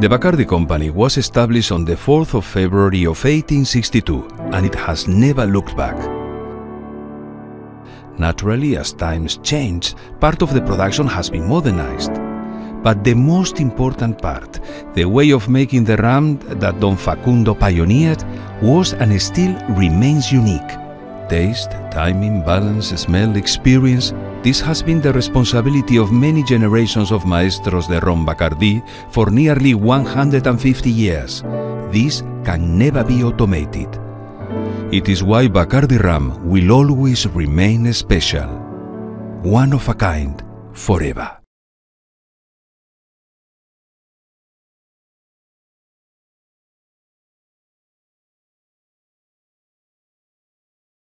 The Bacardi Company was established on the 4th of February of 1862 and it has never looked back. Naturally, as times change, part of the production has been modernized. But the most important part, the way of making the rum that Don Facundo pioneered, was and still remains unique. Taste, timing, balance, smell, experience, this has been the responsibility of many generations of maestros de ron Bacardi for nearly 150 years. This can never be automated. It is why Bacardi rum will always remain special. One of a kind, forever.